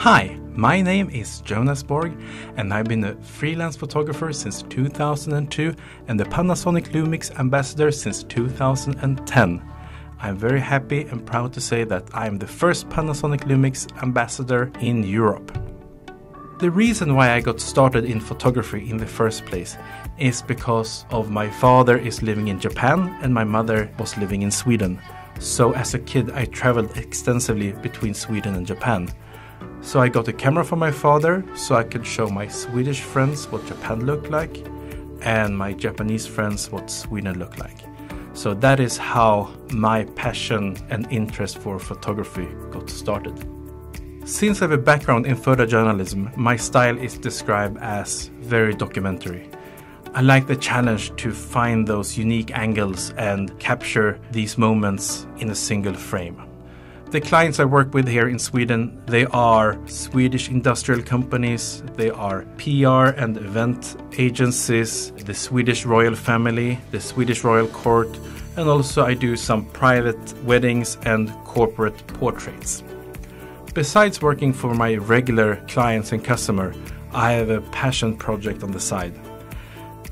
Hi, my name is Jonas Borg, and I've been a freelance photographer since 2002 and the Panasonic Lumix ambassador since 2010. I'm very happy and proud to say that I'm the first Panasonic Lumix ambassador in Europe. The reason why I got started in photography in the first place is because of my father is living in Japan and my mother was living in Sweden. So as a kid I traveled extensively between Sweden and Japan. So I got a camera for my father so I could show my Swedish friends what Japan looked like and my Japanese friends what Sweden looked like. So that is how my passion and interest for photography got started. Since I have a background in photojournalism, my style is described as very documentary. I like the challenge to find those unique angles and capture these moments in a single frame. The clients I work with here in Sweden, they are Swedish industrial companies, they are PR and event agencies, the Swedish royal family, the Swedish royal court, and also I do some private weddings and corporate portraits. Besides working for my regular clients and customer, I have a passion project on the side.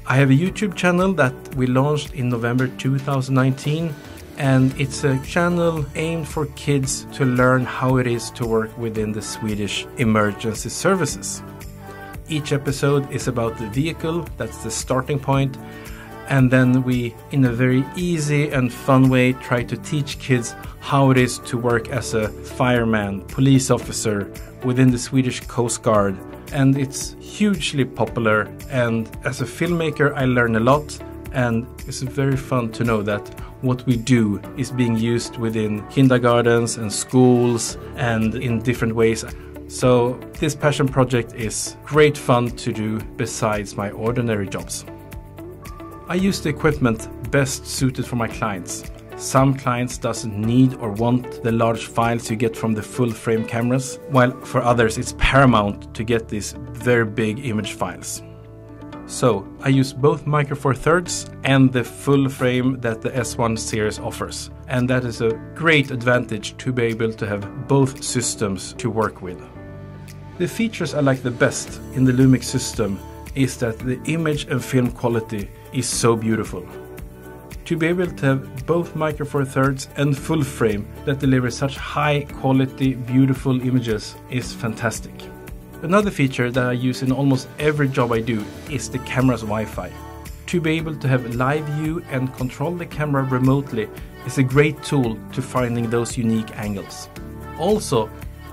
I have a YouTube channel that we launched in November 2019 and it's a channel aimed for kids to learn how it is to work within the Swedish emergency services. Each episode is about the vehicle, that's the starting point, and then we, in a very easy and fun way, try to teach kids how it is to work as a fireman, police officer within the Swedish Coast Guard. And it's hugely popular, and as a filmmaker, I learn a lot, and it's very fun to know that what we do is being used within kindergartens and schools and in different ways. So, this passion project is great fun to do besides my ordinary jobs. I use the equipment best suited for my clients. Some clients doesn't need or want the large files you get from the full frame cameras, while for others it's paramount to get these very big image files. So I use both Micro Four Thirds and the full frame that the S1 series offers. And that is a great advantage to be able to have both systems to work with. The features I like the best in the Lumix system is that the image and film quality is so beautiful. To be able to have both Micro Four Thirds and full frame that deliver such high quality, beautiful images is fantastic. Another feature that I use in almost every job I do is the camera's Wi-Fi. To be able to have a live view and control the camera remotely is a great tool to finding those unique angles. Also,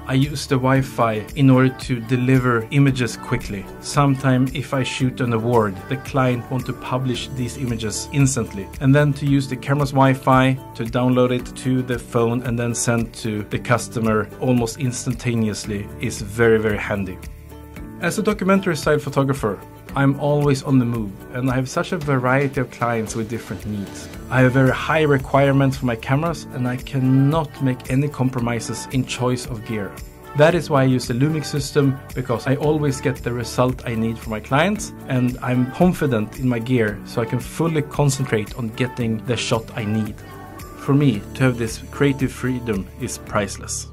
I use the Wi-Fi in order to deliver images quickly. Sometimes if I shoot an award, the client want to publish these images instantly. And then to use the camera's Wi-Fi to download it to the phone and then send to the customer almost instantaneously is very very handy. As a documentary style photographer, I'm always on the move and I have such a variety of clients with different needs. I have very high requirements for my cameras and I cannot make any compromises in choice of gear. That is why I use the Lumix system because I always get the result I need for my clients and I'm confident in my gear so I can fully concentrate on getting the shot I need. For me, to have this creative freedom is priceless.